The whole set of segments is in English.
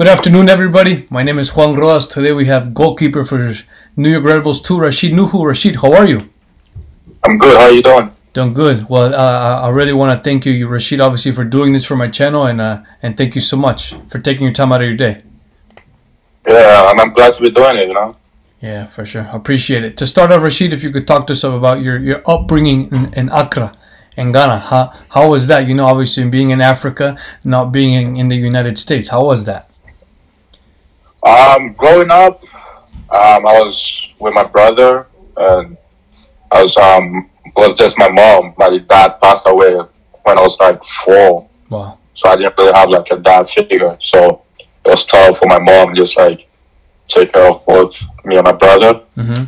Good afternoon, everybody. My name is Juan Rodas. Today we have goalkeeper for New York Red Bulls 2, Rashid Nuhu. Rashid, how are you? I'm good. How are you doing? Doing good. Well, uh, I really want to thank you, Rashid, obviously, for doing this for my channel, and uh, and thank you so much for taking your time out of your day. Yeah, I'm, I'm glad to be doing it. You know. Yeah, for sure. Appreciate it. To start off, Rashid, if you could talk to us about your, your upbringing in, in Accra in Ghana. How how was that? You know, obviously being in Africa, not being in, in the United States. How was that? Um, growing up, um, I was with my brother, and I was um was just my mom. My dad passed away when I was like four. Wow. So I didn't really have like a dad figure. So it was tough for my mom just like take care of both me and my brother. Mm-hmm.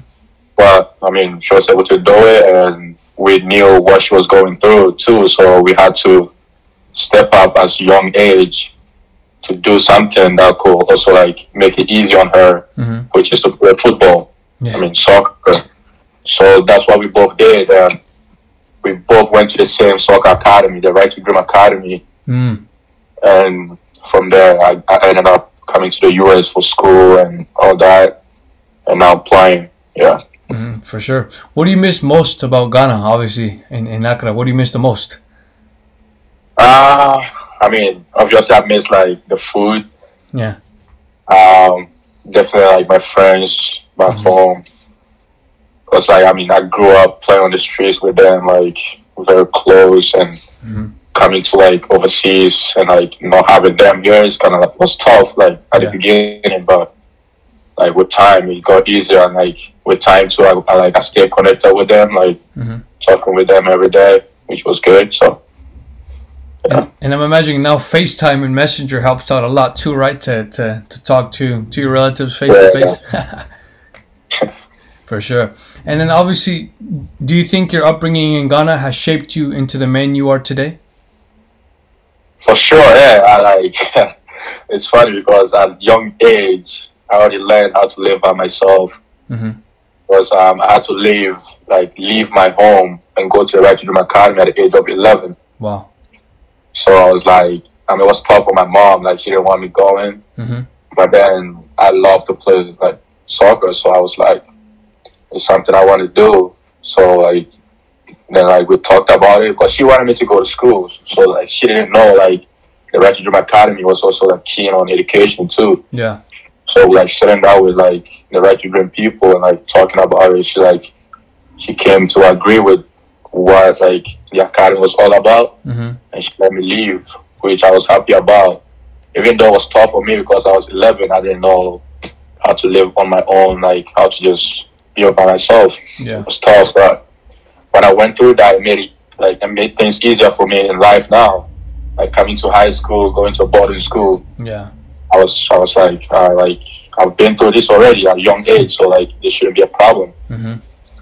But I mean, she was able to do it, and we knew what she was going through too. So we had to step up as young age to do something that could also like make it easy on her, Mm-hmm. which is to play football. Yeah. I mean soccer. So that's what we both did. And we both went to the same soccer academy, the Right to Dream Academy, Mm. and from there I, I ended up coming to the US for school and all that, and now playing. Yeah. hmm For sure. What do you miss most about Ghana? Obviously, in, in Accra, what do you miss the most? Uh, I mean, obviously I miss like the food. Yeah. Um, definitely like my friends back home. Cause like I mean, I grew up playing on the streets with them, like very close, and Mhm. coming to like overseas and like not having them here is kind of like was tough, like at Yeah. the beginning, but like with time it got easier, and like with time too, I, I like I stayed connected with them, like Mhm. talking with them every day, which was good. So And, and I'm imagining now FaceTime and Messenger helps out a lot too, right? To to, to talk to to your relatives face to face. For sure. And then obviously, do you think your upbringing in Ghana has shaped you into the man you are today? For sure, yeah. I like it's funny because at young age I already learned how to live by myself. Mhm. Because um, I had to leave like leave my home and go to the Right to Dream Academy at the age of eleven. Wow. So I was like I mean it was tough for my mom, like she didn't want me going. hmm But then I love to play like soccer, so I was like it's something I want to do. So like then like we talked about it because she wanted me to go to school. So like she didn't know like the to Dream Academy was also like keen on education too. Yeah. So like sitting down with like the to Dream people and like talking about it, she like she came to agree with what like the academy was all about hmm and she let me leave, which I was happy about. Even though it was tough for me because I was 11, I didn't know how to live on my own, like how to just be by myself. Yeah. It was tough, but when I went through that, it made it like it made things easier for me in life now. Like coming to high school, going to a boarding school, Yeah. I was I was like uh, like I've been through this already at a young age, so like this shouldn't be a problem. hmm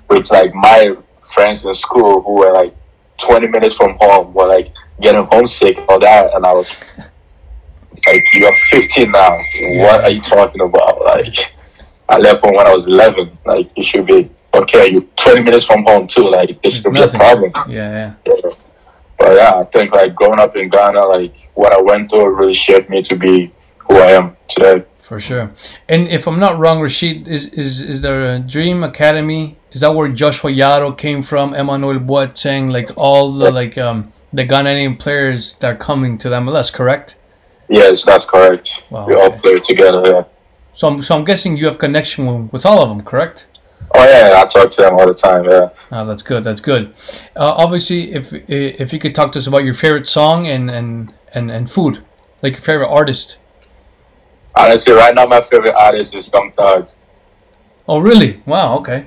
With like my friends in school who were like 20 minutes from home were like getting homesick all that, and I was like, "You're 15 now. What are you talking about?" Like, I left home when I was 11. Like, you should be okay. You're 20 minutes from home too. Like, this should be a problem. Yeah. Yeah. But yeah, I think like growing up in Ghana, like what I went through really shaped me to be who I am today. For sure. And if I'm not wrong, Rashid, is is is there a Dream Academy? Is that where Joshua Yaro came from? Emmanuel Boateng, like all the like um the Ghanaian players that are coming to the MLS, correct? Yes, that's correct. Wow, we all play together. Yeah. So I'm so I'm guessing you have connection with, with all of them, correct? Oh yeah, I talk to them all the time. Yeah. Oh, that's good. That's good. Uh, obviously, if if you could talk to us about your favorite song and and and, and food, like your favorite artist. Honestly, right now my favorite artist is Young Thug. Oh, really? Wow. Okay.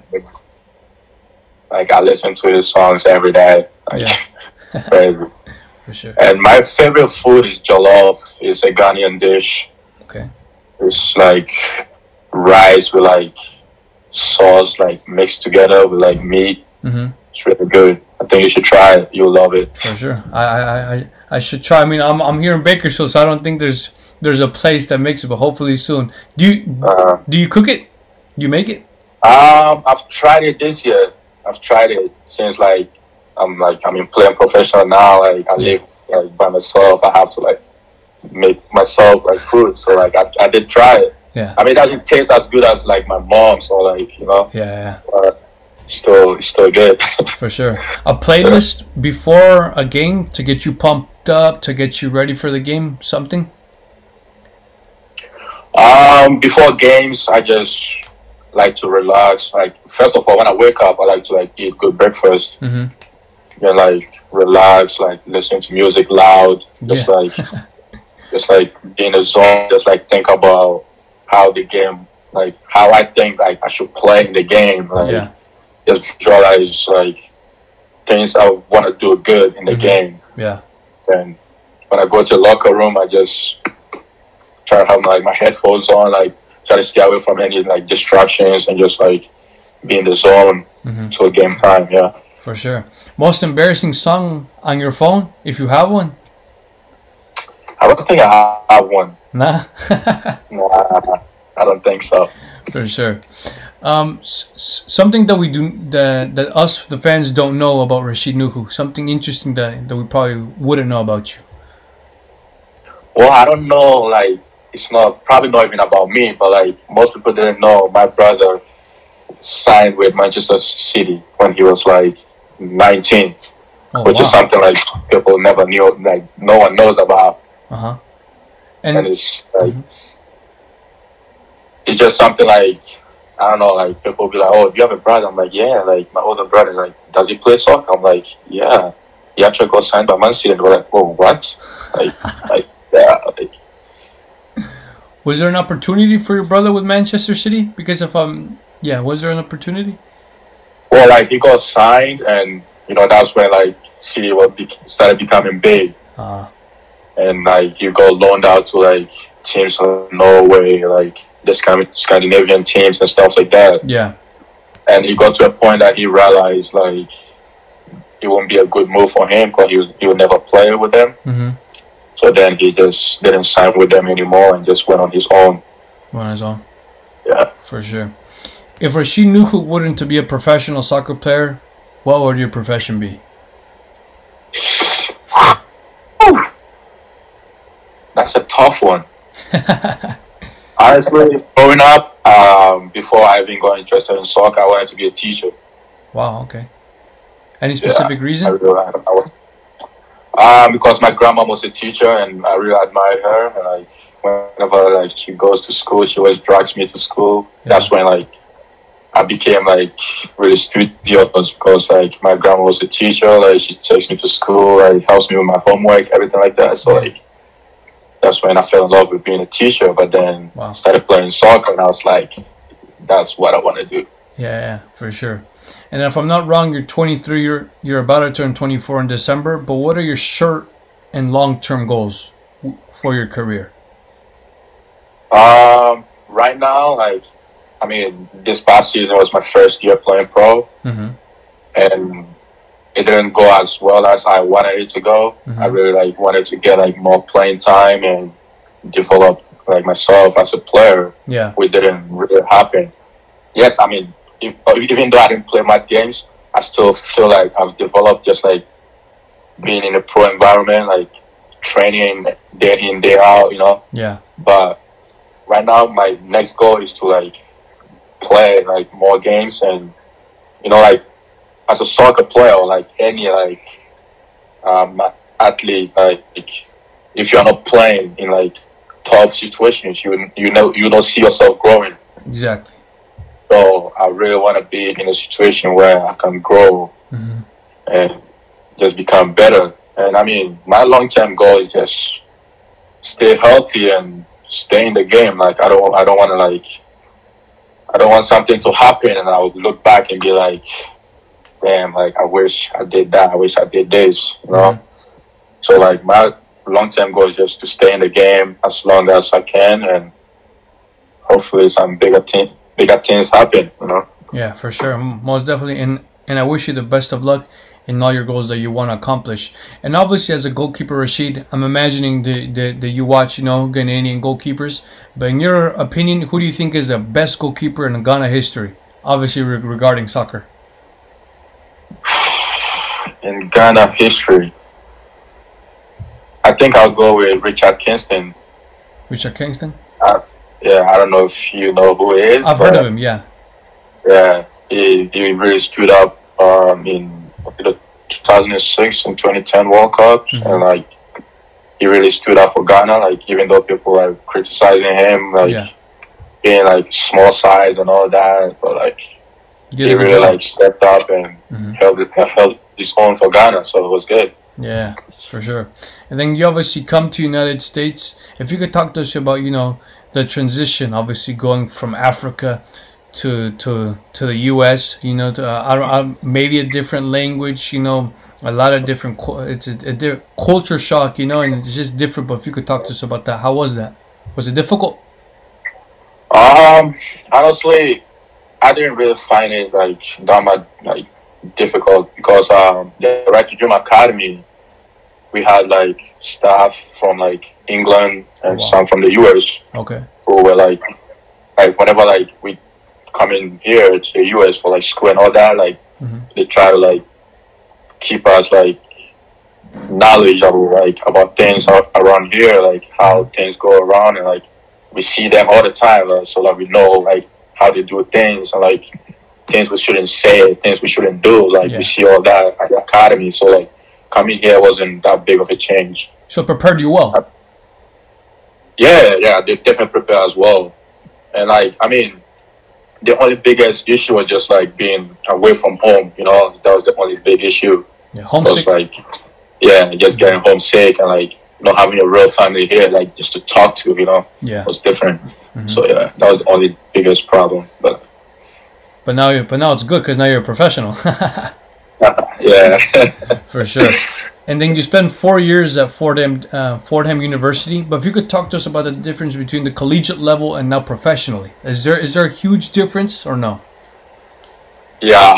Like I listen to his songs every day. Like, crazy. For sure. And my favorite food is jollof. It's a Ghanaian dish. Okay. It's like rice with like sauce, like mixed together with like meat. Mm-hmm. It's really good. I think you should try it. You'll love it. For sure. I, I, I, I should try. I mean, I'm, I'm here in Bakersfield, so I don't think there's there's a place that makes it, but hopefully soon. Do you Uh, do you cook it? You make it? um, I've tried it this year. I've tried it since like I'm like I'm mean playing professional now. Like I live like by myself. I have to like make myself like food. So like I, I did try it. Yeah. I mean, it doesn't taste as good as like my mom's or like you know, Yeah, yeah, but still still good. for sure. A playlist before a game to get you pumped up, to get you ready for the game, something? Um, before games, I just like to relax. Like first of all, when I wake up, I like to like eat good breakfast. Mm-hmm. and like relax, like listen to music loud, just Yeah. like just like in the zone, just like think about how the game, like how I think like I should play in the game, like Yeah. just visualize like things I want to do good in the Mhm. game. Yeah. And when I go to the locker room, I just try to have like my headphones on, like try to stay away from any like distractions and just like be in the zone Mm-hmm. till game time. Yeah. For sure. Most embarrassing song on your phone, if you have one? I don't think I have one. Nah. Nah, I don't think so. For sure. Um, s- s- something that we do that that us the fans don't know about Rashid Nuhu. Something interesting that that we probably wouldn't know about you. Well, I don't know. Like, it's not probably not even about me, but like most people didn't know. My brother signed with Manchester City when he was like 19, Oh which is something like people never knew. Like, no one knows about, Uh huh. and And it's like it's just something like. I don't know, like people be like, "Oh, you have a brother?" I'm like, "Yeah." Like my older brother, like, does he play soccer? I'm like, "Yeah." He actually got signed by Man City, and we're like, "Oh, what?" Like, like, yeah, like, was there an opportunity for your brother with Manchester City? Because if um yeah, was there an opportunity? Well, like he got signed, and you know that's when like City was be- started becoming big, Uh and like he got loaned out to like teams from Norway, like this kind of Scandinavian teams and stuff like that. yeah. And he got to a point that he realized like it wouldn't be a good move for him because he, was- he would never play with them. Mm-hmm. So then he just didn't sign with them anymore and just went on his own. On his own. Yeah. For sure. If Rashid Nuhu wouldn't to be a professional soccer player, what would your profession be? That's a tough one. Honestly, growing up, um, before I even got interested in soccer, I wanted to be a teacher. Wow. Okay. Any specific I reason? really, I, I, um, because my grandma was a teacher and I really admired her. And like, whenever like she goes to school, she always drags me to school. That's when like I became like really studious because like my grandma was a teacher. Like she takes me to school, like helps me with my homework, everything like that. So like that's when I fell in love with being a teacher. But then Wow. started playing soccer, and I was like, that's what I want to do. Yeah, yeah, for sure. And if I'm not wrong, you're 23. You're you're about to turn 24 in December. But what are your short and long term goals for your career? Um, right now, like, I mean, this past season was my first year playing pro, Mm-hmm. and it didn't go as well as I wanted it to go. Mhm. I really like wanted to get like more playing time and develop like myself as a player, Yeah, which didn't really happen. Yes, I mean, even though I didn't play much games, I still feel like I've developed just like being in a pro environment, like training day in day out, you know? Yeah, but right now my next goal is to like play like more games and you know like as a soccer player or like any like um athlete like if you're not playing in like tough situations you you know you don't see yourself growing. Exactly. So i really want to be in a situation where i can grow hmm and just become better. And I mean, my long term goal is just stay healthy and stay in the game. Like I don't, I don't want to like, I don't want something to happen and I would look back and be like, damn, like I wish I did that. I wish I did this. You know. So like my long term goal is just to stay in the game as long as I can and hopefully some bigger team, bigger things happen. You know. Yeah, for sure, most definitely. And and I wish you the best of luck in all your goals that you want to accomplish. And obviously, as a goalkeeper, Rashid, I'm imagining the the, the you watch, you know, Ghanaian goalkeepers. But in your opinion, who do you think is the best goalkeeper in Ghana history? Obviously, re- regarding soccer. In Ghana history. I think I'll go with Richard Kingston. Richard Kingston. Uh, Yeah, I don't know if you know who he is. I've heard of him. Yeah. Yeah, he, he really stood up um, in the 2006 and 2010 World Cups, Mhm. and like he really stood up for Ghana. Like even though people are criticizing him, like Yeah. being like small size and all that, but like He he really job. like stepped up and Mhm. held held his own for Ghana, so it was good. Yeah, for sure. And then you obviously come to United States. If you could talk to us about, you know, the transition, obviously going from Africa to to to the U.S. You know, to, uh, I, I, maybe a different language. You know, a lot of different. It's a, a di- culture shock. You know, and it's just different. But if you could talk to us about that, how was that? Was it difficult? Um, honestly, I didn't really find it like that much like difficult because um, the Right to Dream Academy, we had like staff from like England and Wow. some from the US Okay. who were like, like whenever like we come in here to the US for like school and all that, like Mhm. they try to like keep us like knowledge of like about things around here, like how things go around, and like we see them all the time, like, so like we know like how they do things and like things we shouldn't say, things we shouldn't do. Like Yeah. we see all that at the academy, so like coming here wasn't that big of a change. So it prepared you well. Yeah, yeah, they definitely prepare as well. And like, I mean, the only biggest issue was just like being away from home. You know, that was the only big issue. Yeah, homesick. like, yeah, just getting homesick and like not having a real family here, like just to talk to. You know, Yeah. was different. Mhm. So yeah, that was the only biggest problem. But But now, you but now it's good because now you're a professional. yeah, For sure. And then you spent four years at Fordham, uh, Fordham University. But if you could talk to us about the difference between the collegiate level and now professionally, is there is there a huge difference or no? yeah,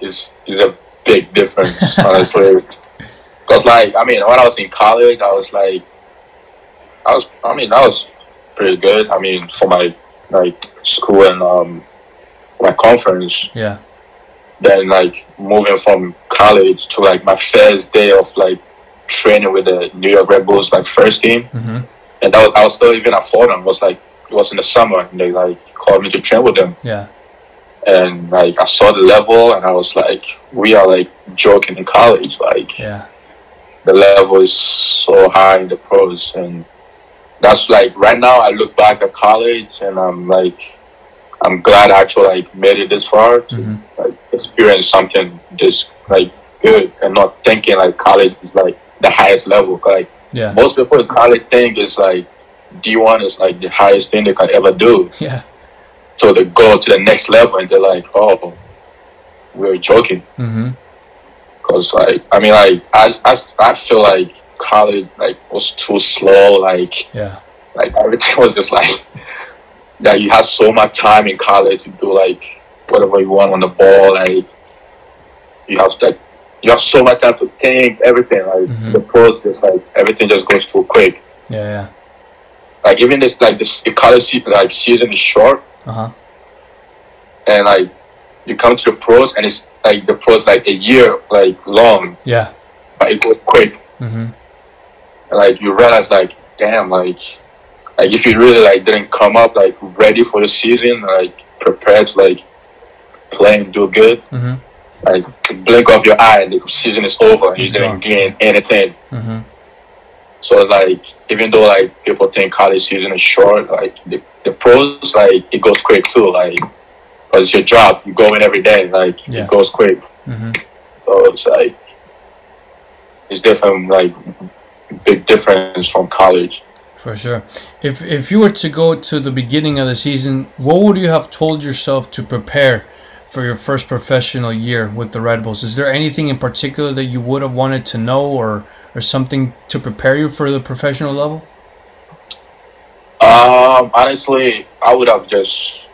it's it's a big difference, honestly. Because like, I mean, when I was in college, I was like, I was, I mean, I was pretty good. I mean, for my like school and um, for my conference. Yeah, Then like moving from college to like my first day of like training with the New York Red Bulls like first team, hmm and that was I was still even at Fordham. It was like it was in the summer, and they like called me to train with them. yeah, and like I saw the level, and I was like, we are like joking in college. Like yeah, the level is so high in the pros, and that's like right now. I look back at college, and I'm like, I'm glad I actually like made it this far to Mhm. like experience something this like good, and not thinking like college is like the highest level. Like yeah, most people in college think it's like D1 is like the highest thing they can ever do. yeah. So they go to the next level and they're like, oh, we're joking. hmm Cause like, I mean, like, I, I, I feel like college like was too slow. Like, Yeah, like everything was just like that. You have so much time in college to do like whatever you want on the ball. Like, you have like you have so much time to think everything. Like Mhm. the pros, just like everything just goes too quick. yeah, yeah. Like even this like this the college season like season is short. Uh huh. and like you come to the pros and it's like the pros like a year like long Yeah. but it goes quick hmm and like you realize like damn like like if you really like didn't come up like ready for the season like prepared to like play and do good hmm like blink of your eye and the season is over you didn't gain anything hmm so like even though like people think college season is short like the, the pros like it goes quick too like because it's your job you go in every day like Yeah. it goes quick hmm So it's like it's different, like big difference from college. For sure. If if you were to go to the beginning of the season, what would you have told yourself to prepare for your first professional year with the Red Bulls? Is there anything in particular that you would have wanted to know or or something to prepare you for the professional level? Um, honestly, I would have just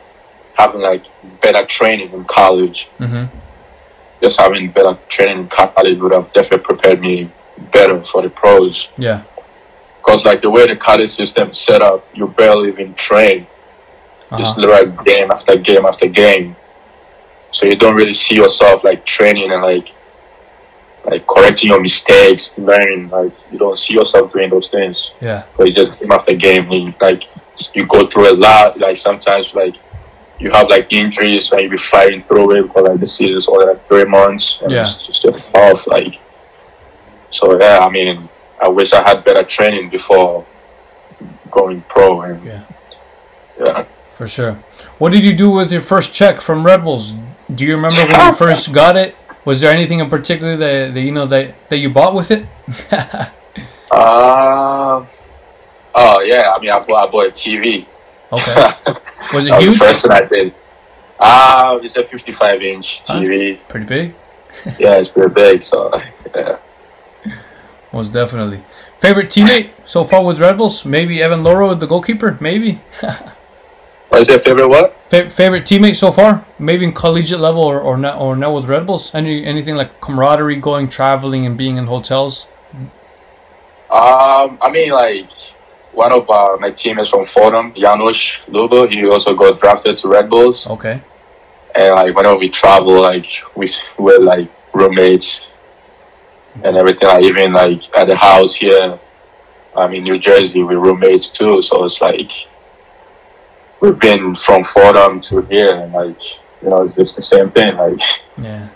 having like better training in college. hmm Just having better training in college would have definitely prepared me better for the pros. Yeah. Because like the way the college system is set up, you barely even train. Just Uh-huh. like game after game after game. So you don't really see yourself like training and like like correcting your mistakes, learning. Like you don't see yourself doing those things. Yeah. But you just game after game, and like you go through a lot. Like sometimes like you have like injuries and you be fighting through it because like the season's only like three months. And Yeah. It's just, just tough. Like so yeah. I mean, I wish I had better training before going pro. And Yeah. yeah. For sure. What did you do with your first check from Red Bulls? Do you remember when you first got it? Was there anything in particular that, that you know that, that you bought with it? Um. oh yeah. I mean, I bought, I bought a TV. Okay. Was it huge? the first thing I did. Ah, it's a 55 inch Huh? TV. Pretty big. Yeah, it's pretty big. So yeah. Most definitely. Favorite teammate so far with Red Bulls? Maybe Evan Louro, the goalkeeper. Maybe. What's your favorite what? Fa- favorite teammate so far? Maybe in collegiate level or or now or now with Red Bulls. Any anything like camaraderie, going traveling and being in hotels. Um, I mean, like one of uh, my teammates from Fordham, Janos Loebe, he also got drafted to Red Bulls. Okay. And like whenever we travel, like we we're like roommates and everything. Like even like at the house here, I'm in New Jersey, we're roommates too. So it's like we've been from Fordham to here, and like you know, it's just the same thing. Like Yeah.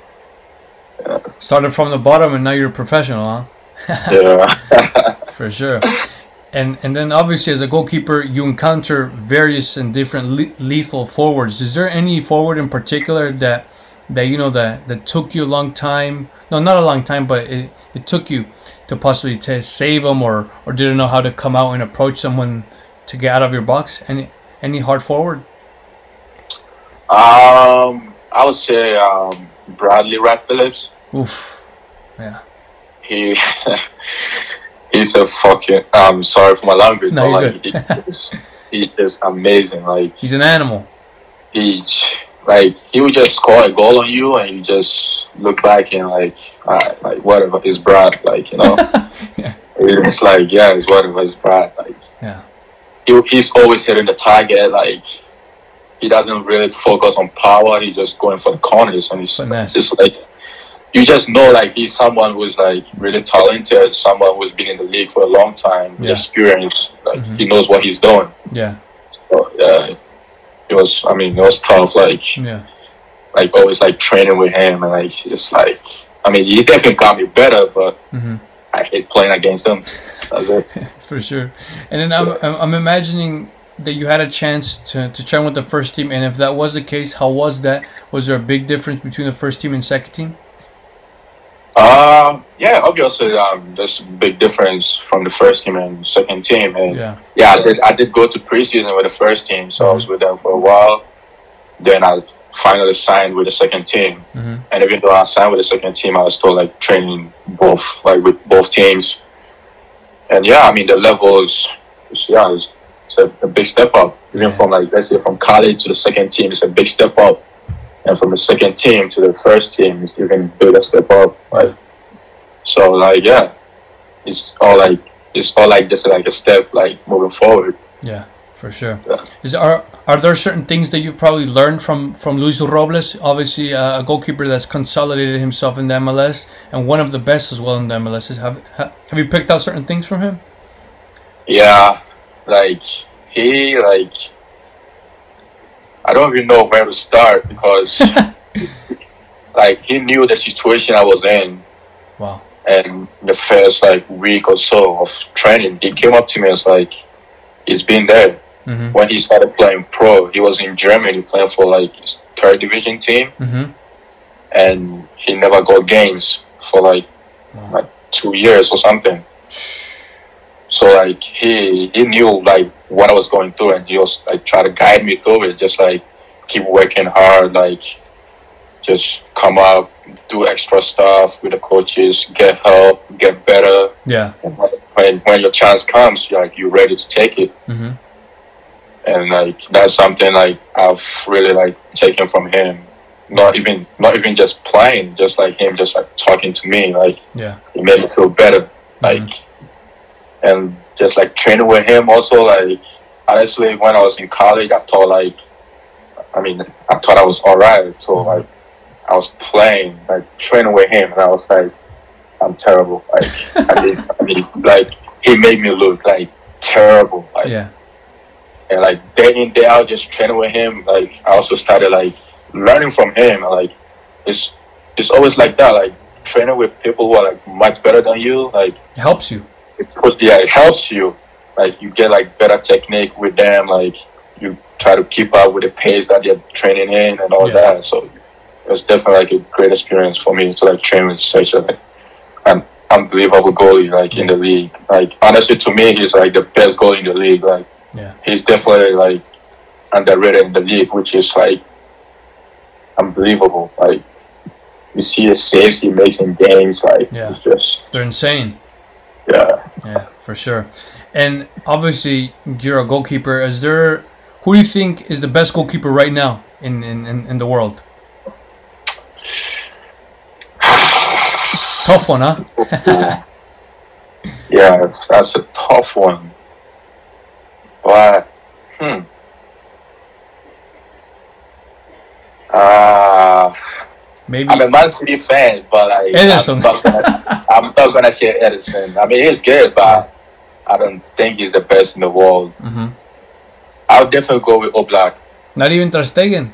Started from the bottom and now you're a professional, huh? yeah, For sure. And and then obviously as a goalkeeper you encounter various and different le- lethal forwards. Is there any forward in particular that that you know that that took you a long time? No, not a long time, but it, it took you to possibly to save them or or didn't know how to come out and approach someone to get out of your box. Any any hard forward? um, I would say um, Bradley Wright Phillips. Oof. Yeah. He he's a fucking. I'm sorry for my language, No, but you're like he just, he's just amazing. Like He's an animal. he like he would just score a goal on you and you just look back and like alright, like whatever his Brad like you know Yeah. it's like yeah it's whatever his Brad like Yeah. He, he's always hitting the target like he doesn't really focus on power he's just going for the corners and he's Finesse. just like you just know like he's someone who's like really talented someone who's been in the league for a long time Yeah. experience like Mhm. he knows what he's doing Yeah. so, yeah it was I mean it was tough like Yeah. like always like training with him and like it's like I mean he definitely got me better but hmm I hate playing against him. That's it. for sure. And then I'm, I'm I'm imagining that you had a chance to, to train with the first team, and if that was the case, how was that? Was there a big difference between the first team and second team? Um yeah, obviously um there's a big difference from the first team and second team and Yeah, yeah, I did I did go to preseason with the first team, so I was with them for a while. Then I finally signed with the second team. hmm And even though I signed with the second team I was still like training both like with both teams. And yeah, I mean the levels, yeah, it's, it's a, a big step up. Even Yeah. from like let's say from college to the second team, it's a big step up. And from the second team to the first team, it's even bigger step up. Like so, like yeah, it's all like it's all like just like a step like moving forward. yeah, for sure. Yeah. Is are are there certain things that you've probably learned from from Luis Robles? Obviously, uh, a goalkeeper that's consolidated himself in the MLS and one of the best as well in the MLS. Have have you picked out certain things from him? Yeah, like he like I don't even know where to start because like he knew the situation I was in Wow. and the first like week or so of training he came up to me and was like he's been there hmm when he started playing pro he was in Germany playing for like third division team. Hmm and he never got games for like Wow. like two years or something. So like he he knew like what I was going through and he was like trying to guide me through it. Just like keep working hard like just come up do extra stuff with the coaches get help get better. Yeah. and when when your chance comes you're like you're ready to take it. Hmm and like that's something like I've really like taken from him not even not even just playing just like him just like talking to me like Yeah. it made me feel better like and just like training with him also like honestly when I was in college I thought like I mean I thought I was alright so Mhm. like I was playing like training with him and I was like I'm terrible. Like I mean, I mean, like he made me look like terrible. Like Yeah. And like day in day out just training with him. Like i also started like learning from him. Like it's it's always like that. Like training with people who are like much better than you like It helps you. it yeah it helps you. Like you get like better technique with them. Like you try to keep up with the pace that they're training in and all Yeah. that. So it was definitely like a great experience for me to like train with such a like an unbelievable goalie like in the league. Like honestly to me he's like the best goalie in the league. Like Yeah. he's definitely like underrated in the league, which is like unbelievable. Like you see the saves he makes in games, like Yeah. it's just They're insane. yeah. Yeah, for sure. And obviously, you're a goalkeeper. Is there who do you think is the best goalkeeper right now in in, in, in the world? Tough one, huh? Yeah, it's, that's a tough one. But hmm. Uh, Maybe. I'm a Man City fan, but like, Ederson. I'm not, gonna, I'm not gonna say Ederson. I mean, he's good, but I don't think he's the best in the world. Mm-hmm. I'll definitely go with Oblak. Not even Ter Stegen.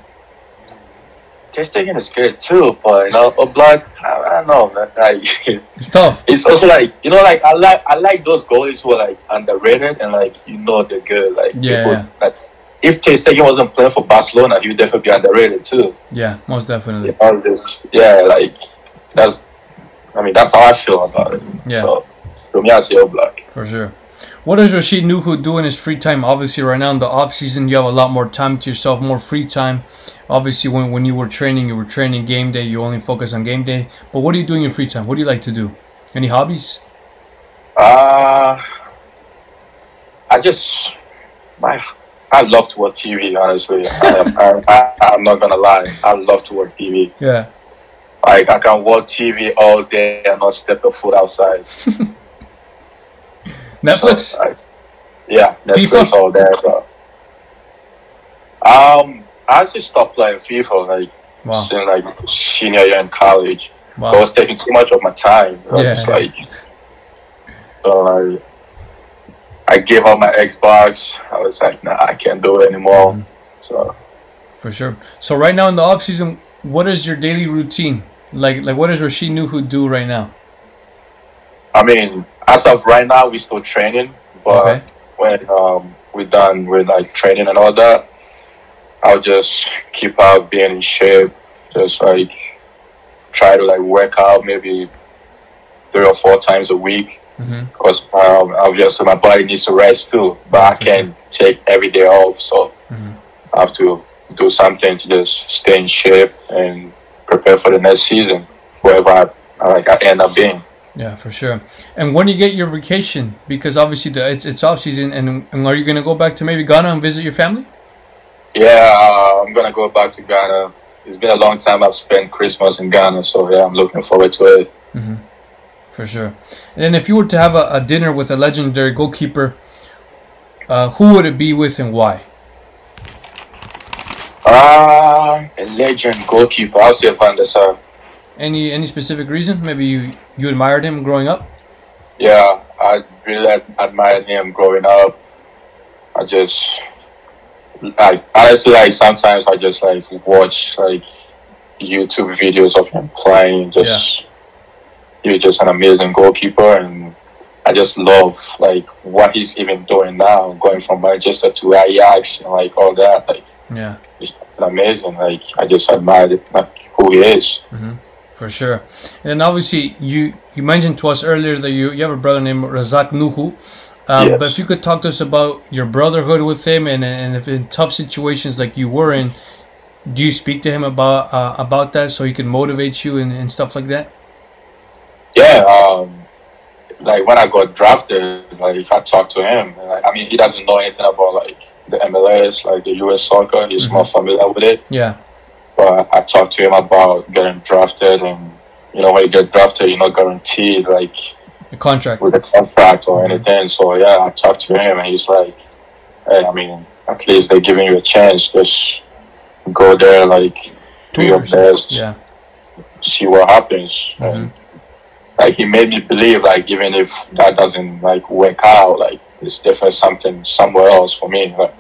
Ter Stegen is good too, but you know, Oblak, I, I don't know, man. Like, It's tough. it's also like you know, like I like I like those goalies who are like underrated and like you know they're good. Like Yeah. people, like if Ter Stegen wasn't playing for Barcelona, he would definitely be underrated too. Yeah, most definitely. All this, yeah, like that's. I mean, that's how I feel about it. Yeah. So, to me, I say Oblak. For sure. What does Rashid Nuhu do in his free time? Obviously, right now in the off season, you have a lot more time to yourself, more free time. Obviously, when, when you were training, you were training game day. You only focus on game day. But what do you do in your free time? What do you like to do? Any hobbies? Uh, I just my I love to watch TV. Honestly, I, I, I'm not gonna lie. I love to watch TV. Yeah. Like I can watch TV all day and not step a foot outside. Netflix. So, I- yeah, Netflix FIFA? all day. So. Um, I just stopped playing FIFA like Wow. since like senior year in college. Wow. was taking too much of my time. I was Yeah. like, so I, I gave up my Xbox. I was like, nah, I can't do it anymore. Mhm. So For sure. So right now in the off season, what is your daily routine? Like like what does Rashid Nuhu do right now? I mean, as of right now, we're still training, but Okay. when um, we're done with like training and all that, I'll just keep out being in shape. Just like try to like work out maybe three or four times a week because um, obviously my body needs to rest too. But I can't take every day off, so Mhm. I have to do something to just stay in shape and prepare for the next season, wherever I, I like I end up being. Yeah, for sure. And when do you get your vacation? Because obviously the it's it's off season, and, and are you gonna go back to maybe Ghana and visit your family? Yeah, uh, I'm gonna go back to Ghana. It's been a long time I've spent Christmas in Ghana, so yeah, I'm looking forward to it. For sure. And then if you were to have a, a dinner with a legendary goalkeeper, uh, who would it be with and why? Ah, a legend goalkeeper. I'll say Van der Sar. Any any specific reason? Maybe you you admired him growing up. Yeah, I really admired him growing up. I just, like, honestly, like sometimes I just like watch like YouTube videos of him playing. Just, he's just an amazing goalkeeper, and I just love like what he's even doing now, going from Manchester to Ajax and like all that. Like, Yeah, it's amazing. Like, I just admire like who he is. Mm-hmm. for sure. And obviously you you mentioned to us earlier that you you have a brother named Razak Nuhu. Um, Yes. But if you could talk to us about your brotherhood with him, and and if in tough situations like you were in, do you speak to him about uh, about that so he can motivate you and, and stuff like that? Yeah, um, like when I got drafted, like I talked to him. Like, I mean, he doesn't know anything about like the MLS, like the U.S. soccer. He's more familiar with it. Yeah, But I talked to him about getting drafted, and you know, when you get drafted, you're not guaranteed like the contract. with a contract or anything. So yeah, I talked to him, and he's like, "Hey, I mean, at least they're giving you a chance. Just go there, like do your best, Yeah. see what happens." Mm-hmm. And like he made me believe like even if that doesn't like work out, like it's definitely something somewhere else for me. Like,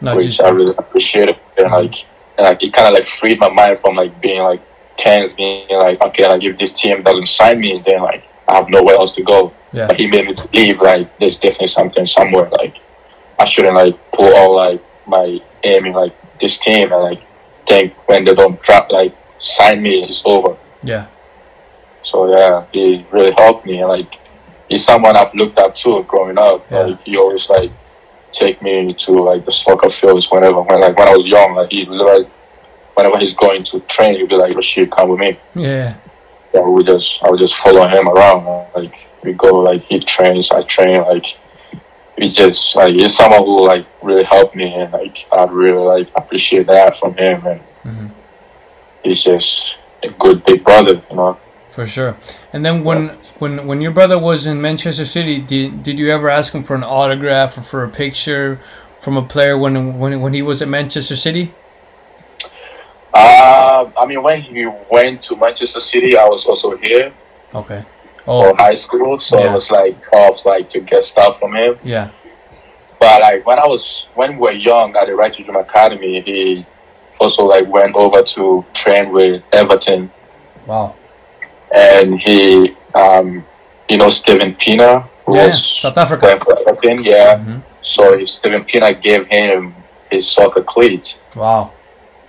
Not which just I really appreciated. And like, and like it kind of like freed my mind from like being like tense, being like, okay, like if this team doesn't sign me, then like I have nowhere else to go. yeah, But he made me believe like there's definitely something somewhere. Like I shouldn't like put all like my aim in like this team and like think when they don't drop like sign me, it's over. yeah, So yeah, he really helped me. And like he's someone I've looked up to growing up. Yeah. Like he always like take me to like the soccer fields whenever when like when I was young, like he like whenever he's going to train he'd be like, oh, Rashid, come with me. yeah, We just I would just follow him around. Like we go like he trains, I train, like he just like he's someone who like really helped me and like I really like appreciate that from him and Mhm. he's just a good big brother, you know. for sure. And then when when when your brother was in Manchester City, did did you ever ask him for an autograph or for a picture from a player when when when he was at Manchester City? Uh, I mean, when he went to Manchester City, I was also here Okay. for Oh, high school, so Yeah. it was like tough, like to get stuff from him. yeah. But like when I was when we were young at the Right to Dream Academy, he also like went over to train with Everton, Wow. and he, um, you know, Steven Pienaar, who Yeah, was South Africa. for Everton, yeah. Mhm. So Steven Pienaar gave him his soccer cleats, Wow.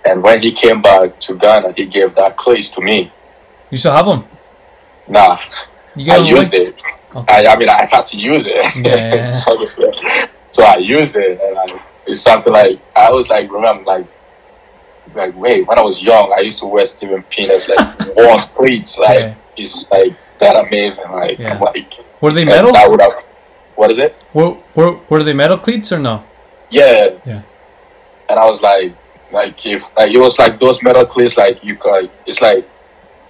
And when he came back to Ghana, he gave that cleats to me. You still have them? Nah, You I used away? it. Okay. I, I mean, I had to use it. Yeah. so, so I used it, and I, it's something like I was like, remember, like, like wait, when I was young, I used to wear Steven Pienaar's like worn cleats. Like, Yeah. it's like that amazing. Like, Yeah. Like Were they metal? I would have. What is it? Were, were were they metal cleats or no? Yeah. Yeah. And I was like, like if like, it was like those metal cleats, like you could, like, it's like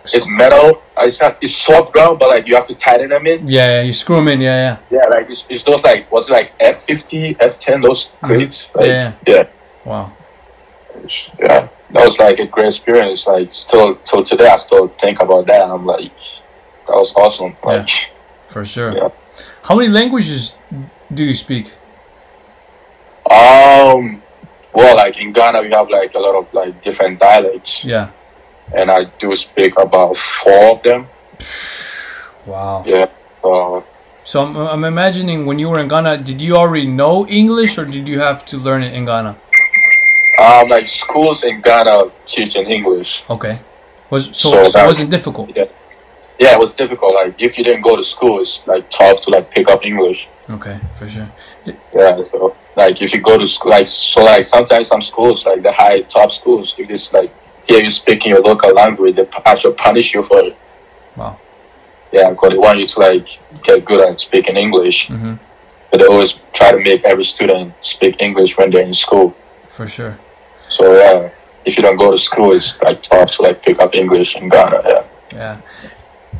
it's metal. It's not. It's soft ground, but like you have to tighten them in. Yeah, yeah. You screw them in. Yeah, Yeah, Yeah, like it's, it's those like what's it like F fifty, F ten, those cleats. yeah. Like, yeah. yeah, Wow. yeah. That was like a great experience. Like still till today, I still think about that. I'm like, that was awesome. Like, For sure. Yeah. How many languages do you speak? um, well, like in Ghana, we have like a lot of like different dialects, Yeah. and I do speak about four of them. Wow. Yeah. Uh, So I'm, I'm imagining when you were in Ghana, did you already know English or did you have to learn it in Ghana? um, like schools in Ghana teach in English. Okay. Was so, So so, it wasn't difficult. Yeah, it was difficult. Like if you didn't go to school, it's like tough to like pick up English. Okay, for sure. Yeah, so like if you go to school, like so, like sometimes some schools, like the high top schools, if this like hear you speaking your local language, they actually punish you for it. Wow. Yeah, because they want you to like get good at speaking English, hmm but they always try to make every student speak English when they're in school. For sure. So yeah, if you don't go to school, it's like tough to like pick up English in Ghana. Yeah. Yeah.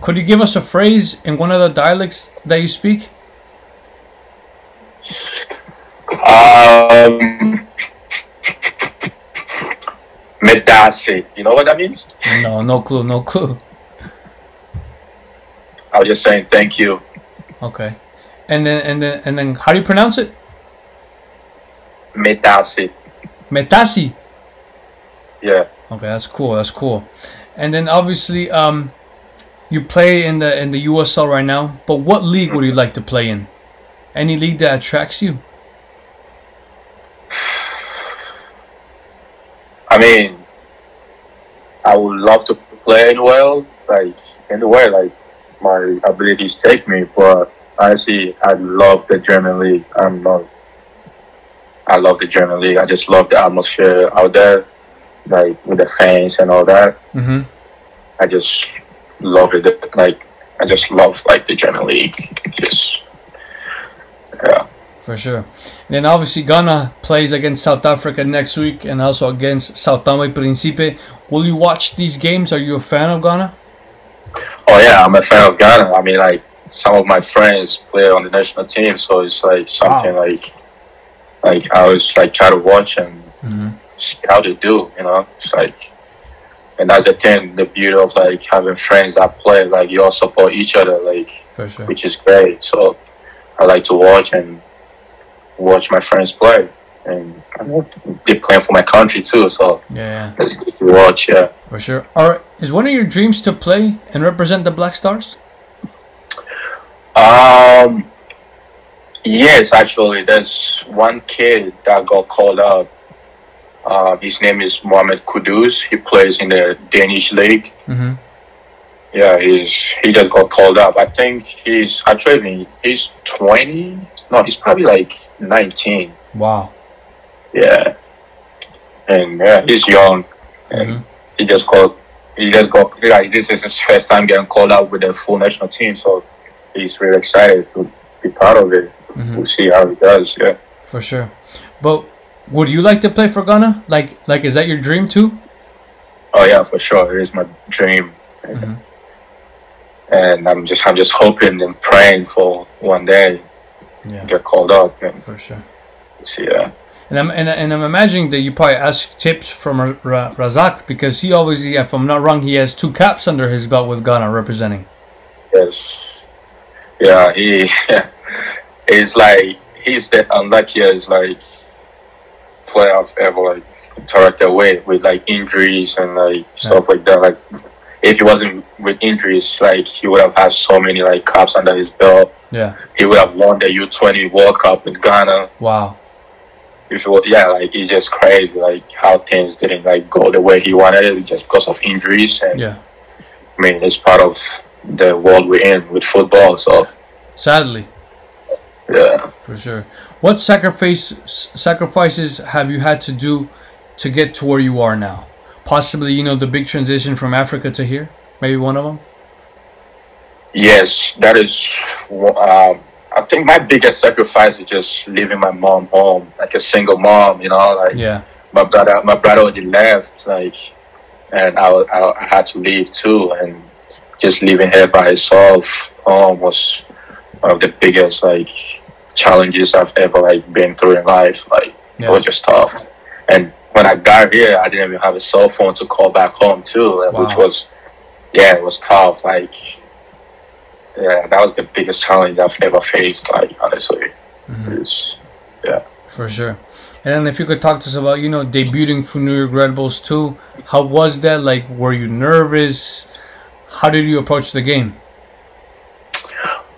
Could you give us a phrase in one of the dialects that you speak? Um, Medase. You know what that means? No, no clue, no clue. I was just saying thank you. Okay. And then and then and then how do you pronounce it? Medase. Metasi. Yeah. Okay, that's cool. That's cool. And then obviously, um, you play in the in the USL right now. But what league would you like to play in? Any league that attracts you? I mean, I would love to play anywhere, like anywhere, like my abilities take me. But honestly, I love the German league. I'm not. I love the German league. I just love the atmosphere out there, like with the fans and all that. Mm-hmm. I just love it. Like I just love like the German league. Just yeah. For sure. And then obviously Ghana plays against South Africa next week and also against Sao Tome Principe. Will you watch these games? Are you a fan of Ghana? Oh yeah, I'm a fan of Ghana. I mean, like some of my friends play on the national team, so it's like something like, like I always like try to watch and Mm-hmm. see how they do. You know, it's like, and that's the thing, the beauty of like having friends that play. Like you all support each other, like sure. which is great. So I like to watch and watch my friends play, and they're playing for my country too. So Yeah, yeah, it's good to watch. Yeah. for sure. Are is one of your dreams to play and represent the Black Stars? Um. Yes, actually, there's one kid that got called up. Uh, his name is Mohamed Kudus. He plays in the Danish league. Mm-hmm. Yeah, he's he just got called up. I think he's actually he's twenty. No, he's probably like nineteen. Wow. Yeah, and yeah, he's young, and Mhm. he just got he just got like this is his first time getting called up with the full national team. So he's really excited to be part of it. Mhm. We'll see how he does. Yeah. For sure. But would you like to play for Ghana? Like, like is that your dream too? Oh yeah, for sure. It is my dream, Mhm. and I'm just I'm just hoping and praying for one day Yeah, get called up and for sure. see. Yeah. And I'm and, and I'm imagining that you probably ask tips from Ra- Ra- Razak because he obviously, if I'm not wrong, he has two caps under his belt with Ghana representing. Yes. Yeah, he is like he's the unluckiest like I've ever like interacted with with like injuries and like stuff like that. Like if he wasn't with injuries, like he would have had so many like cups under his belt. Yeah. He would have won the U twenty World Cup with Ghana. Wow. If it was, yeah, like it's just crazy like how things didn't like go the way he wanted it just because of injuries and Yeah. I mean it's part of the world we're in with football, so Sadly, yeah. for sure. What sacrifice sacrifices have you had to do to get to where you are now? Possibly, you know, the big transition from Africa to here. Maybe one of them. Yes, that is. Um, I think my biggest sacrifice is just leaving my mom home, like a single mom. You know, like Yeah. my brother. My brother already left, like, and I, I, I had to leave too, and just leaving her by herself home was one of the biggest like challenges I've ever like been through in life. Like, Yeah. it was just tough. And when I got here, I didn't even have a cell phone to call back home too, which was, yeah, it was tough. Like, yeah, that was the biggest challenge I've ever faced. Like, honestly, Mhm. It's- yeah. For sure. And then if you could talk to us about, you know, debuting for New York Red Bulls too. How was that? Like, were you nervous? How did you approach the game?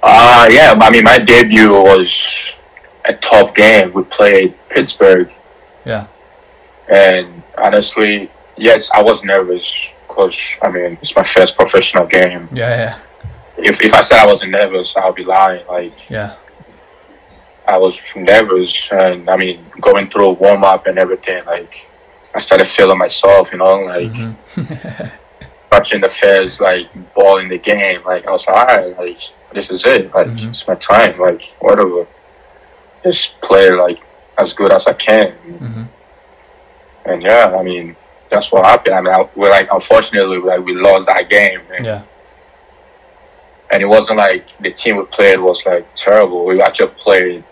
Uh, yeah, I mean, my debut was a tough game. We played Pittsburgh, Yeah. and honestly, yes, I was nervous because I mean it's my first professional game. Yeah, yeah, If if I said I wasn't nervous, I'll be lying. Like yeah. I was nervous, and I mean going through a warm up and everything. Like I started feeling myself, you know, like Mhm. touching the first like ball in the game. Like I was like, all right, like this is it. Like Mhm. it's my time. Like whatever, just play like as good as I can. Mhm. And yeah, I mean that's what happened. I mean, I, we like unfortunately like we lost that game, and, Yeah. and it wasn't like the team we played was like terrible. We actually played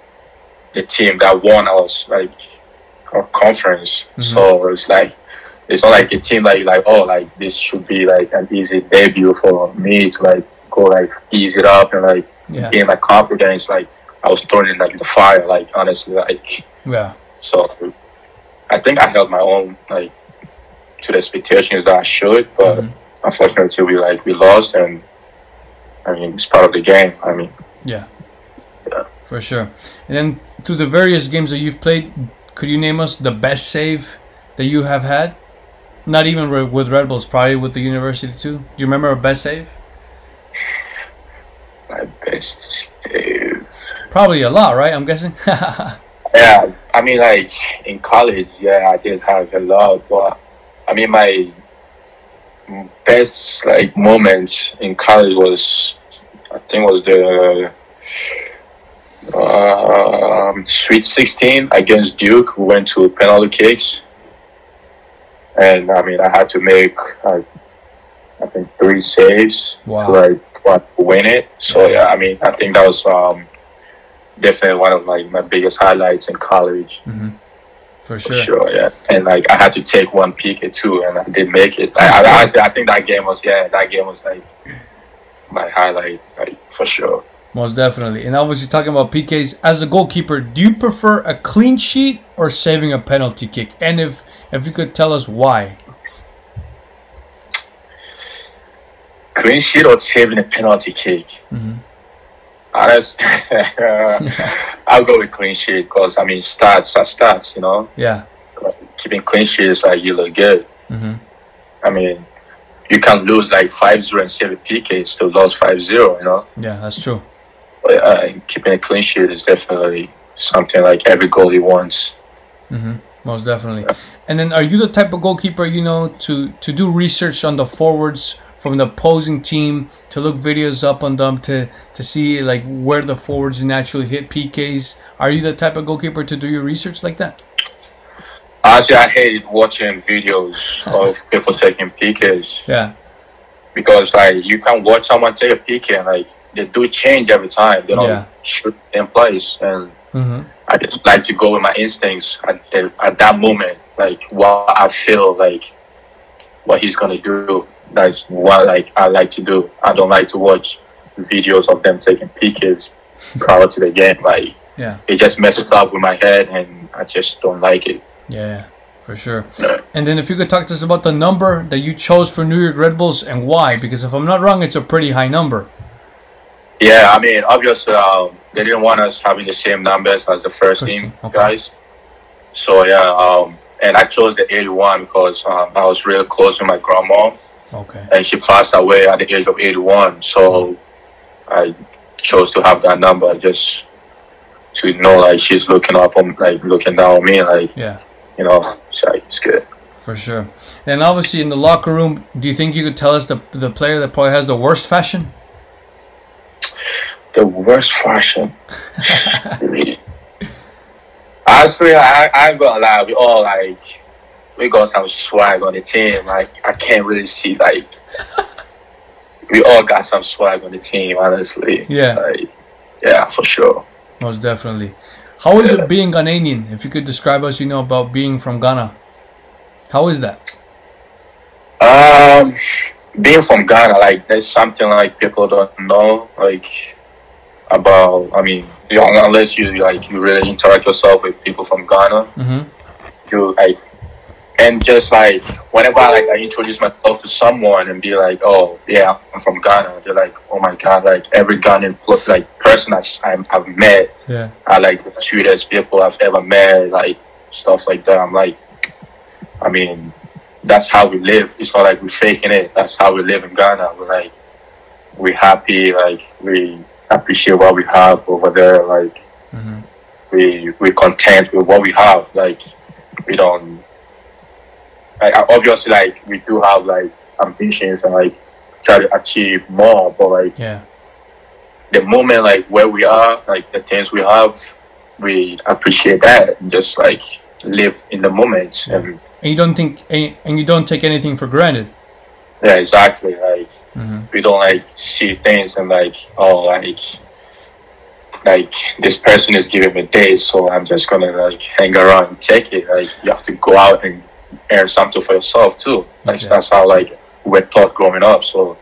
the team that won us like our conference. Mhm. So it's like it's not like a team like like oh like this should be like an easy debut for me to like go like ease it up and like Yeah. gain my confidence. Like I was thrown in like the fire. Like honestly, like Yeah. so I think I held my own like to the expectations that I should, but Mhm. unfortunately we like we lost and I mean it's part of the game. I mean Yeah. Yeah. For sure. And then through the various games that you've played, could you name us the best save that you have had? Not even with Red Bulls, probably with the university too. Do you remember a best save? My best save. Probably a lot, right? I'm guessing. Yeah, I mean like in college, yeah, I did have a lot, but I mean my best like moment in college was I think was the um, Sweet 16 against Duke. We went to penalty kicks, and I mean I had to make like I think three saves Wow. to like like, win it. So yeah, I mean I think that was um, definitely one of like my biggest highlights in college. hmm For For sure. sure, yeah. And like I had to take one PK too, and I did make it. I, I honestly, I think that game was yeah, that game was like my highlight, like for sure. Most definitely. And obviously talking about PKs as a goalkeeper, do you prefer a clean sheet or saving a penalty kick? And if if you could tell us why. Clean sheet or saving a penalty kick. Mhm. Honest, I'll go with clean sheet because I mean stats are stats, you know. Yeah. Keeping clean sheet is like you look good. Mm-hmm. I mean, you can lose like 5-0 and save a PK, still lose 5-0, you know. Yeah, that's true. But uh, keeping a clean sheet is definitely something like every goalie wants. Mm-hmm. Most definitely. And then, are you the type of goalkeeper you know to to do research on the forwards from the opposing team, to look videos up on them, to to see like where the forwards naturally hit PKs? Are you the type of goalkeeper to do your research like that? Honestly, I hated watching videos of people taking PKs Yeah. because like you can watch someone take a PK and like they do change every time. They don't Yeah. shoot in place, and hmm I just like to go with my instincts at, at that moment, like what I feel like what he's gonna do. That's what like I like to do. I don't like to watch videos of them taking PKs prior to the game. Like Yeah. it just messes up with my head, and I just don't like it. Yeah. For sure. Yeah. And then, if you could talk to us about the number that you chose for New York Red Bulls and why, because if I'm not wrong, it's a pretty high number. Yeah, I mean, obviously, um, they didn't want us having the same numbers as the first First team team, okay. guys. So yeah, um, and I chose the 81 because um, I was real close to my grandma, Okay. and she passed away at the age of 81. So I chose to have that number just to know like she's looking up on like looking down on me, like Yeah. you know, so it's good. For sure. And obviously, in the locker room, do you think you could tell us the the player that probably has the worst fashion? The worst fashion. Honestly, I, I ain't gonna lie. We all like, we got some swag on the team. Like, I can't really see like, we all got some swag on the team. Honestly, Yeah. like, yeah, for sure. Most definitely. How is it being Ghanaian? If you could describe us, you know, about being from Ghana. How is that? Um, being from Ghana, like, there's something like people don't know, like, about. I mean, you know, unless you like, you really interact yourself with people from Ghana. Mm-hmm. you like and just like whenever I like I introduce myself to someone and be like, oh yeah, I'm from Ghana, they're like, oh my god, like every Ghanaian like person I, I've met, Yeah. are like the sweetest people I've ever met, like stuff like that. I'm like, I mean, that's how we live. It's not like we're faking it. That's how we live in Ghana. We're like, we're happy, like we appreciate what we have over there, like Mm-hmm. we we content with what we have. Like we don't. Like obviously, like we do have like ambitions and like try to achieve more, but like Yeah. the moment, like where we are, like the things we have, we appreciate that and just like live in the moment. Yeah. And And you don't think, and and you don't take anything for granted. yeah, exactly. Like Mm-hmm. we don't like see things and like oh like like this person is giving me this so i'm just gonna like hang around and take it like you have to go out and earn something for yourself too like that's how like we're taught growing up so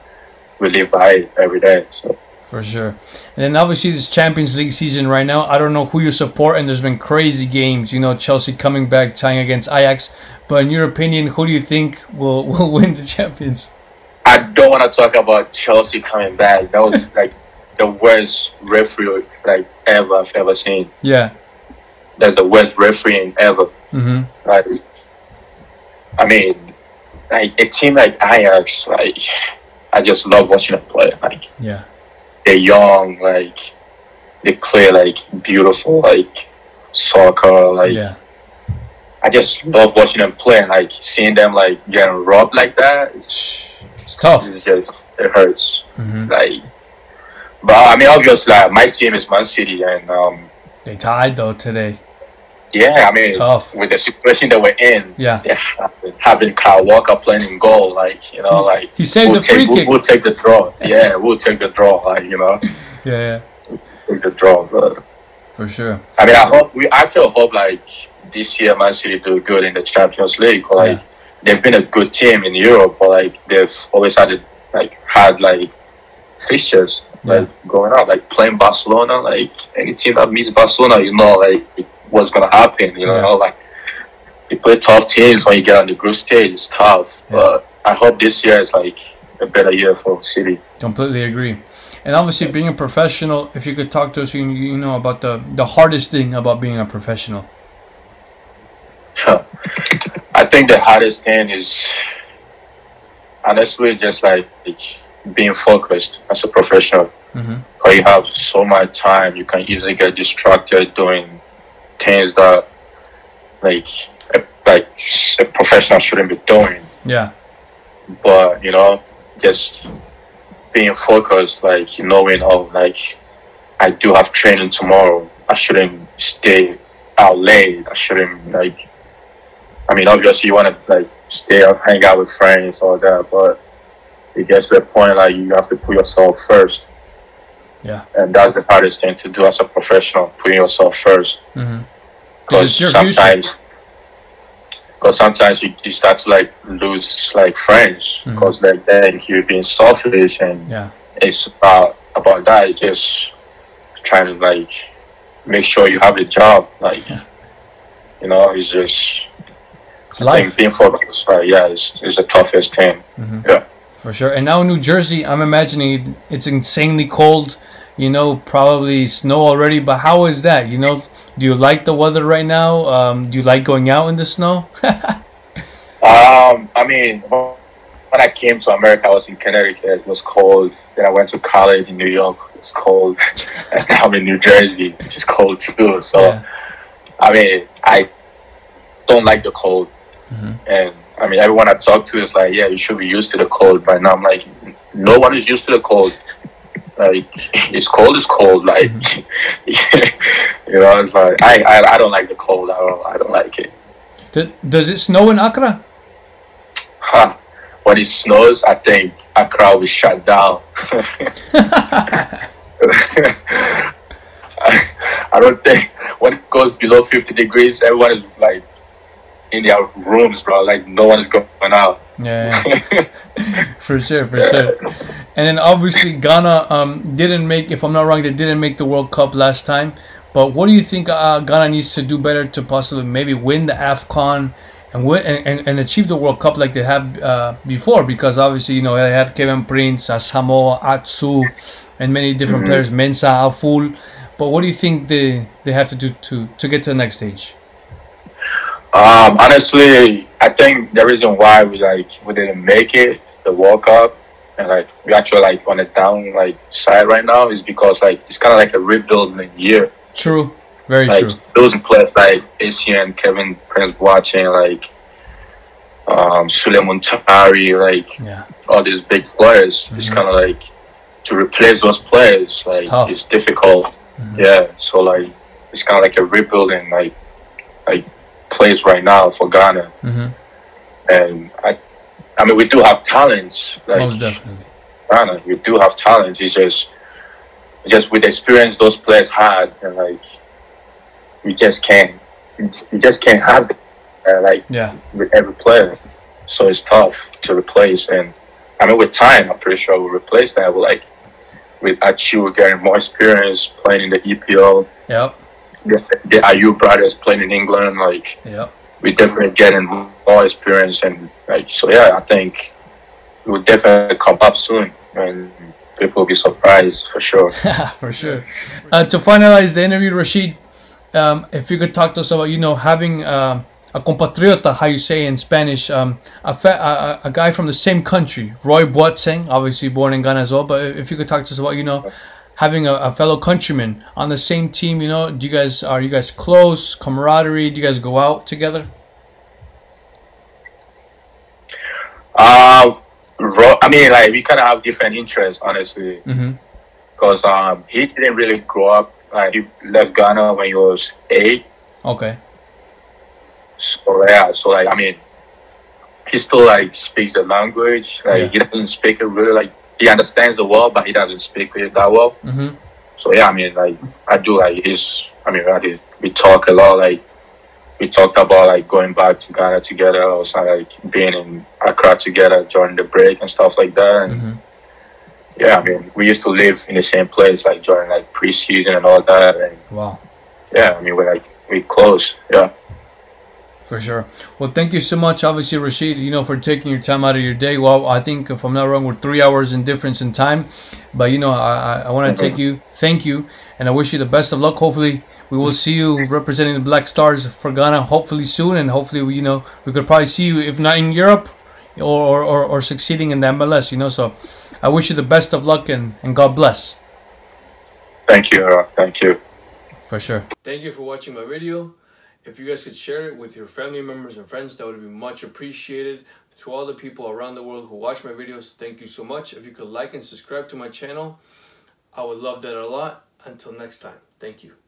we live by it every day so For sure. And then obviously this Champions League season right now, I don't know who you support, and there's been crazy games. You know, Chelsea coming back, tying against Ajax. But in your opinion, who do you think will, will win the Champions? i don't want to talk about chelsea coming back that was like the worst referee like ever i've ever seen Yeah. that's the worst refereeing ever Mm-hmm. Like, I mean, like a team like Ajax, like I just love watching them play. Like Yeah. they're young, like they play like beautiful, like soccer. Like Yeah. I just love watching them play and like seeing them like getting robbed like that. It's, It's tough. it's just it hurts. Mm-hmm. Like, but I mean, obviously, like, my team is Man City, and um, They tied though today. Yeah, I mean, Tough. with the situation that we're in, Yeah. yeah, having, Kyle Walker playing in goal, like you know, like He saved we'll the free take, kick. We'll, we'll take the draw. Yeah, we'll take the draw. Like you know, Yeah, yeah. take the draw. But For sure. I mean, I hope we actually hope like this year Man City do good in the Champions League. Like they've been a good team in Europe, but like they've always had it, like had like fixtures like going out, like playing Barcelona. Like any team that meets Barcelona, you know, like what's gonna happen. You know, like you play tough teams when you get on the group stage. It's tough, Yeah. but I hope this year is like a better year for the City. Completely agree. And obviously, being a professional, if you could talk to us, you, you know about the the hardest thing about being a professional. I think the hardest thing is honestly just like being focused as a professional. Mm-hmm. Because you have so much time, you can easily get distracted doing things that like a, like a professional shouldn't be doing. Yeah, But you know, just being focused, like knowing, oh, like I do have training tomorrow. I shouldn't stay out late. I shouldn't like. I mean, obviously, you want to like stay out, hang out with friends, all that, but it gets to a point like you have to put yourself first, yeah. and that's the hardest thing to do as a professional, putting yourself first. hmm Because future. sometimes, because sometimes you, you start to like lose like friends because like then you're being selfish and Yeah, it's about about that. It's just trying to like make sure you have a job. Like Yeah. you know, it's just it's life being focused. Like yeah, it's, it's the toughest thing. Mhm. Yeah. For sure. And now New Jersey, I'm imagining it's insanely cold. You know, probably snow already. But how is that? You know, do you like the weather right now? Um, do you like going out in the snow? Um, I mean, when I came to America, I was in Connecticut. It was cold. Then I went to college in New York. It was cold. and now I'm in New Jersey, which is cold too. So. yeah. I mean, I don't like the cold, Mhm. and I mean, everyone I talk to is like, "Yeah, you should be used to the cold." But now I'm like, no one is used to the cold. Like, it's cold. It's cold. Like, mm-hmm. you know, it's like I, I, I don't like the cold. I don't, I don't like it. D- does it snow in Accra? Huh. When it snows, I think Accra will be shut down. I, I don't think when it goes below 50 degrees, everyone is like in their rooms, bro. Like no one is going out. Yeah, yeah. for sure, for sure. And then obviously Ghana um, didn't make, if I'm not wrong, they didn't make the World Cup last time. But what do you think uh, Ghana needs to do better to possibly maybe win the AFCON and win and, and, and achieve the World Cup like they have uh, before? Because obviously, you know, they had Kevin Prince, uh, Asamoah, Atsu, and many different Mhm. players, Mensah, Afful. But what do you think they, they have to do to, to get to the next stage? Um, honestly, I think the reason why we like we didn't make it the World Cup and like we actually like on a down like side right now is because like it's kind of like a rebuilding year. True, very like true. losing players like Essien, Kevin Prince watching like um Sulley Muntari, like Yeah, all these big players. It's Mhm. kind of like to replace those players, like tough. it's, difficult. Mhm. Yeah, so like it's kind of like a rebuilding like like place right now for Ghana, hmm and I, I mean we do have talents like most definitely. Ghana. We do have talent. It's just just with the experience those players had, and like we just can't, we just can't have uh, like Yeah. with every player. So it's tough to replace. And I mean, with time, I'm pretty sure we'll replace that. With like with Atsu getting more experience playing in the EPL, Yep. The, the Ayew brothers playing in England, like Yep. we definitely getting more experience and like so. Yeah, I think it will definitely come up soon, and people will be surprised for sure. for sure. Uh, to finalize the interview, Rashid, um, if you could talk to us about, you know, having um a compatriota, how you say in Spanish, um, a, fa- a, a guy from the same country, Roy Boateng, obviously born in Ghana as well. But if you could talk to us about, you know, having a, a fellow countryman on the same team, you know, do you guys are you guys close, camaraderie? Do you guys go out together? Uh, I mean, like we kind of have different interests, honestly, Mm-hmm. because um, he didn't really grow up. Like he left Ghana when he was eight. Okay. So yeah, so like I mean, he still like speaks the language. Like Yeah. he doesn't speak it really like he understands the world, but he doesn't speak it that well. Mm-hmm. So yeah, I mean, like I do like his. I mean, I did, we talk a lot. Like we talked about like going back to Ghana together. Also like being in Accra together during the break and stuff like that. And Mhm. yeah, I mean, we used to live in the same place like during like preseason and all that. And Wow. yeah, I mean, we're like we close. Yeah. For sure. Well, thank you so much, obviously, Rashid, you know, for taking your time out of your day. Well, I think, if I'm not wrong, we're three hours in difference in time. But, you know, I, I, I want to take you, thank you, and I wish you the best of luck. Hopefully, we will see you representing the Black Stars for Ghana, hopefully soon. And hopefully, you know, we could probably see you, if not in Europe, or, or, or succeeding in the MLS, you know. So I wish you the best of luck and, and God bless. Thank you. Thank you. For sure. Thank you for watching my video. If you guys could share it with your family members and friends, that would be much appreciated. To all the people around the world who watch my videos, thank you so much. If you could like and subscribe to my channel, I would love that a lot. Until next time, thank you.